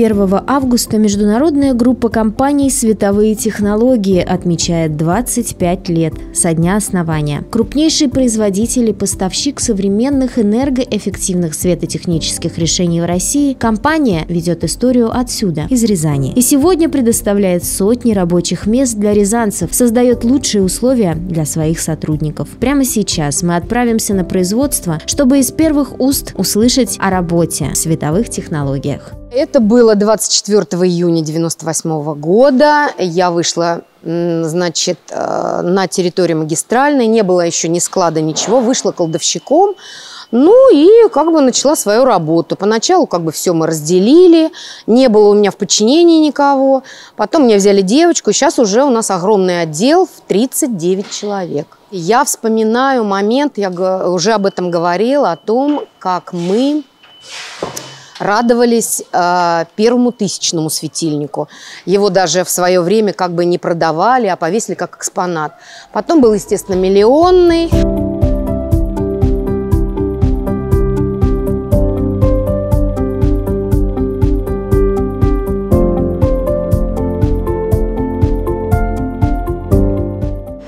21 августа международная группа компаний «Световые технологии» отмечает 25 лет со дня основания. Крупнейший производитель и поставщик современных энергоэффективных светотехнических решений в России, компания ведет историю отсюда, из Рязани. И сегодня предоставляет сотни рабочих мест для рязанцев, создает лучшие условия для своих сотрудников. Прямо сейчас мы отправимся на производство, чтобы из первых уст услышать о работе световых технологиях. Это было 24 июня 98 года. Я вышла значит, э, на территорию магистральной, не было еще ни склада, ничего, вышла колдовщиком, ну и как бы начала свою работу. Поначалу как бы все мы разделили, не было у меня в подчинении никого. Потом мне взяли девочку, сейчас уже у нас огромный отдел в 39 человек. Я вспоминаю момент, я уже об этом говорила, о том, как мы радовались э, первому тысячному светильнику. Его даже в свое время как бы не продавали, а повесили как экспонат. Потом был, естественно, миллионный.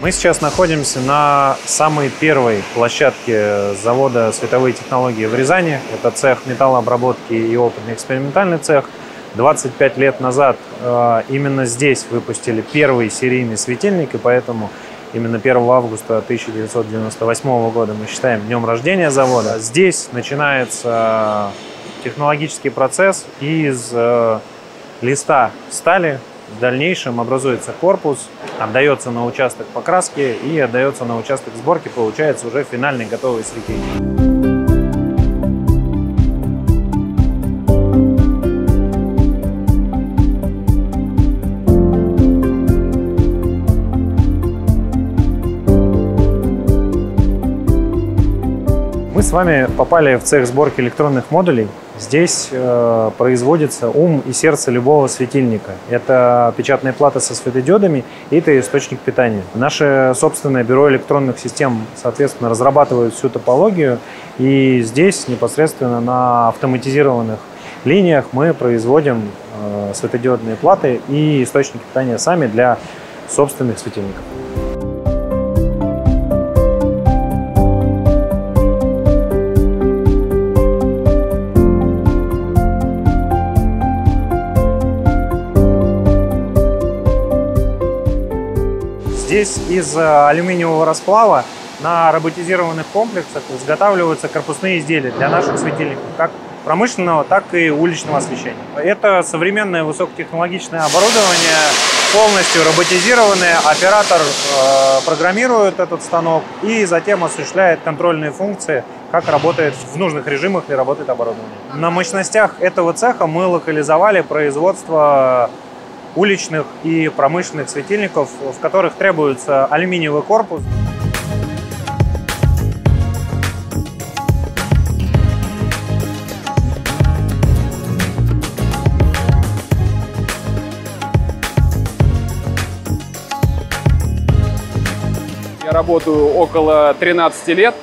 Мы сейчас находимся на самой первой площадке завода световые технологии в Рязани. Это цех металлообработки и опытный экспериментальный цех. 25 лет назад э, именно здесь выпустили первый серийный светильник, и поэтому именно 1 августа 1998 года мы считаем днем рождения завода. Здесь начинается технологический процесс из э, листа стали в дальнейшем образуется корпус, отдается на участок покраски и отдается на участок сборки, получается уже финальный готовый светильник. Мы с вами попали в цех сборки электронных модулей. Здесь э, производится ум и сердце любого светильника. Это печатная плата со светодиодами и это источник питания. Наше собственное бюро электронных систем, соответственно, разрабатывает всю топологию. И здесь непосредственно на автоматизированных линиях мы производим э, светодиодные платы и источники питания сами для собственных светильников. Здесь из э, алюминиевого расплава на роботизированных комплексах изготавливаются корпусные изделия для наших светильников, как промышленного, так и уличного освещения. Это современное высокотехнологичное оборудование, полностью роботизированное. Оператор э, программирует этот станок и затем осуществляет контрольные функции, как работает в нужных режимах и работает оборудование. На мощностях этого цеха мы локализовали производство уличных и промышленных светильников, в которых требуется алюминиевый корпус. Я работаю около 13 лет.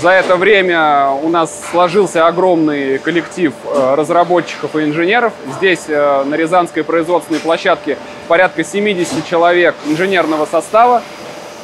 За это время у нас сложился огромный коллектив э, разработчиков и инженеров. Здесь э, на Рязанской производственной площадке порядка 70 человек инженерного состава.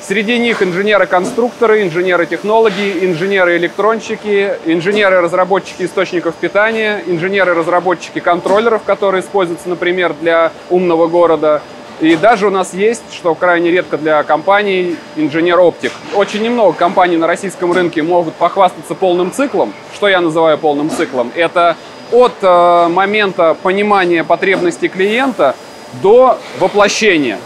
Среди них инженеры-конструкторы, инженеры-технологи, инженеры-электронщики, инженеры-разработчики источников питания, инженеры-разработчики контроллеров, которые используются, например, для умного города, и даже у нас есть, что крайне редко для компаний, инженер-оптик. Очень немного компаний на российском рынке могут похвастаться полным циклом. Что я называю полным циклом? Это от э, момента понимания потребностей клиента до воплощения.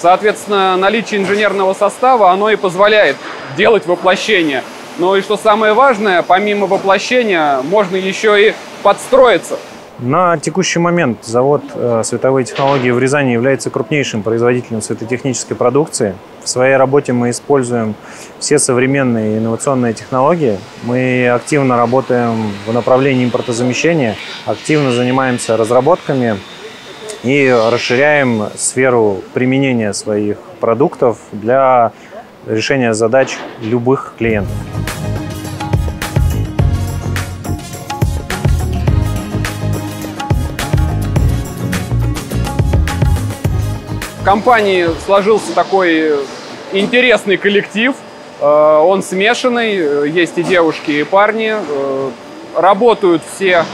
Соответственно, наличие инженерного состава, оно и позволяет делать воплощение. Но и что самое важное, помимо воплощения, можно еще и подстроиться. На текущий момент завод э, световые технологии в Рязани является крупнейшим производителем светотехнической продукции. В своей работе мы используем все современные инновационные технологии. Мы активно работаем в направлении импортозамещения, активно занимаемся разработками и расширяем сферу применения своих продуктов для решения задач любых клиентов. Компании сложился такой интересный коллектив. Э, он смешанный, есть и девушки, и парни. Э, работают все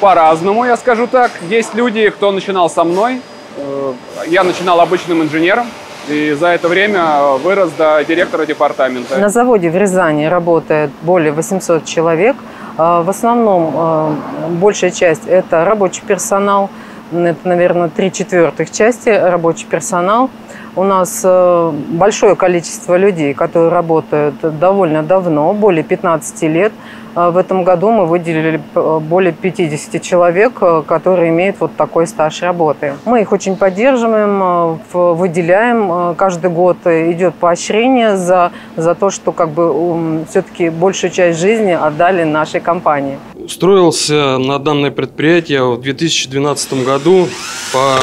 по-разному, я скажу так. Есть люди, кто начинал со мной. Э, я начинал обычным инженером. И за это время вырос до директора департамента. На заводе в Рязани работает более 800 человек. В основном большая часть – это рабочий персонал. Это, наверное, три четвертых части рабочий персонал – у нас э, большое количество людей, которые работают довольно давно, более 15 лет. Э, в этом году мы выделили э, более 50 человек, которые имеют вот такой стаж работы. Мы их очень поддерживаем, выделяем. Каждый год идет поощрение за, за то, что как бы все-таки большую часть жизни отдали нашей компании. Устроился на данное предприятие в 2012 году по,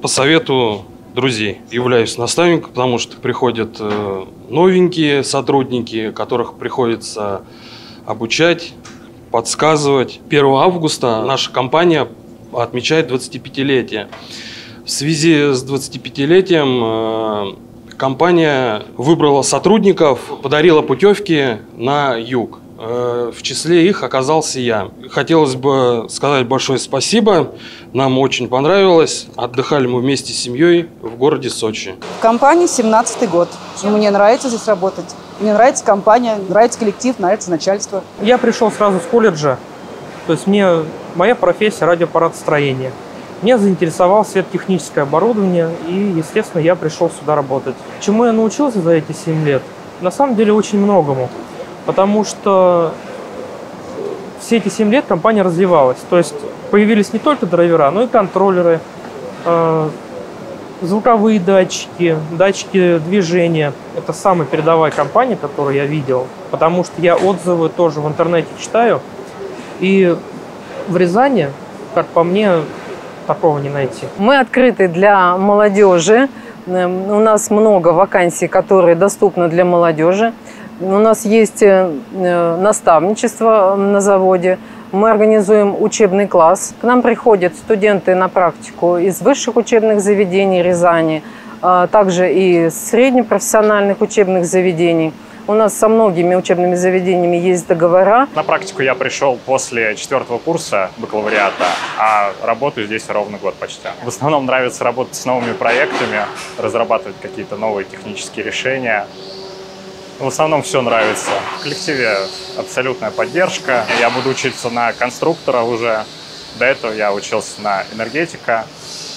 по совету друзей. Являюсь наставником, потому что приходят э, новенькие сотрудники, которых приходится обучать, подсказывать. 1 августа наша компания отмечает 25-летие. В связи с 25-летием э, компания выбрала сотрудников, подарила путевки на юг. Э, в числе их оказался я. Хотелось бы сказать большое спасибо. Нам очень понравилось. Отдыхали мы вместе с семьей в городе Сочи. В компании 17 год. Мне нравится здесь работать. Мне нравится компания, нравится коллектив, нравится начальство. Я пришел сразу с колледжа. То есть мне моя профессия радиоаппаратостроение. Меня заинтересовало светотехническое оборудование, и, естественно, я пришел сюда работать. Чему я научился за эти 7 лет? На самом деле очень многому потому что все эти 7 лет компания развивалась. То есть появились не только драйвера, но и контроллеры, э, звуковые датчики, датчики движения. Это самая передовая компания, которую я видел, потому что я отзывы тоже в интернете читаю. И в Рязани, как по мне, такого не найти. Мы открыты для молодежи. Эм, у нас много вакансий, которые доступны для молодежи. У нас есть э, э, наставничество на заводе. Мы организуем учебный класс. К нам приходят студенты на практику из высших учебных заведений Рязани, а также и среднепрофессиональных учебных заведений. У нас со многими учебными заведениями есть договора. На практику я пришел после четвертого курса бакалавриата, а работаю здесь ровно год почти. В основном нравится работать с новыми проектами, разрабатывать какие-то новые технические решения. В основном все нравится. В коллективе абсолютная поддержка. Я буду учиться на конструктора уже. До этого я учился на энергетика.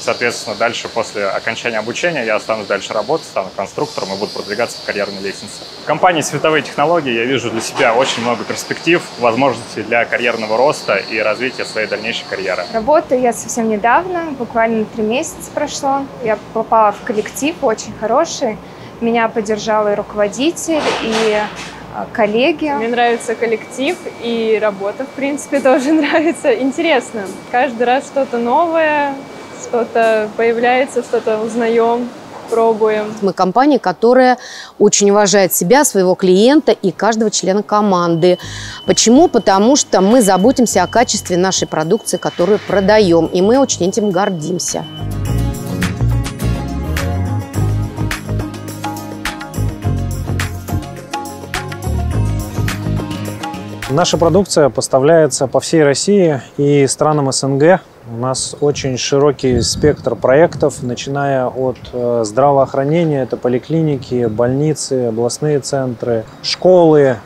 Соответственно, дальше после окончания обучения я останусь дальше работать, стану конструктором и буду продвигаться по карьерной лестнице. В компании «Световые технологии» я вижу для себя очень много перспектив, возможностей для карьерного роста и развития своей дальнейшей карьеры. Работаю я совсем недавно, буквально три месяца прошло. Я попала в коллектив очень хороший. Меня поддержал и руководитель, и а, коллеги. Мне нравится коллектив и работа, в принципе, тоже нравится. Интересно. Каждый раз что-то новое, что-то появляется, что-то узнаем пробуем. Мы компания, которая очень уважает себя, своего клиента и каждого члена команды. Почему? Потому что мы заботимся о качестве нашей продукции, которую продаем, и мы очень этим гордимся. Наша продукция поставляется по всей России и странам СНГ. У нас очень широкий спектр проектов, начиная от э, здравоохранения, это поликлиники, больницы, областные центры, школы,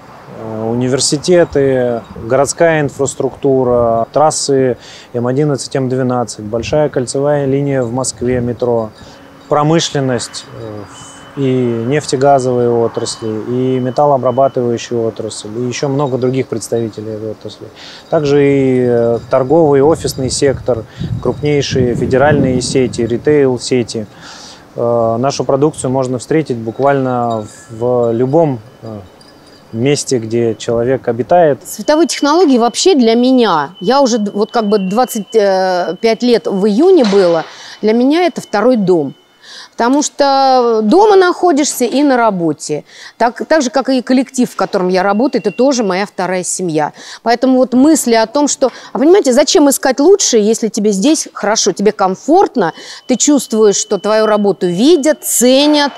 э, университеты, городская инфраструктура, трассы М11, М12, большая кольцевая линия в Москве, метро, промышленность, э, и нефтегазовые отрасли, и металлообрабатывающие отрасли, и еще много других представителей этой отрасли. Также и э, торговый, офисный сектор, крупнейшие федеральные сети, ритейл-сети. Э, нашу продукцию можно встретить буквально в любом э, месте, где человек обитает. Световые технологии вообще для меня, я уже вот как бы 25 лет в июне было, для меня это второй дом. Потому что дома находишься и на работе. Так, так же, как и коллектив, в котором я работаю, это тоже моя вторая семья. Поэтому вот мысли о том, что... А понимаете, зачем искать лучшее, если тебе здесь хорошо, тебе комфортно, ты чувствуешь, что твою работу видят, ценят,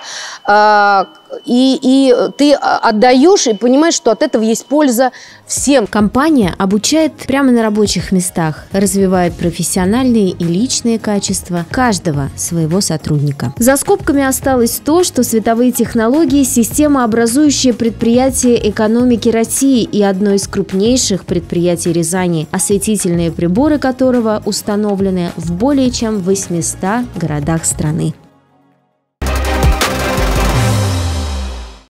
э, и, и ты отдаешь и понимаешь, что от этого есть польза всем. Компания обучает прямо на рабочих местах, развивает профессиональные и личные качества каждого своего сотрудника. За скобками осталось то, что световые технологии – система, образующая предприятие экономики России и одно из крупнейших предприятий Рязани, осветительные приборы которого установлены в более чем 800 городах страны.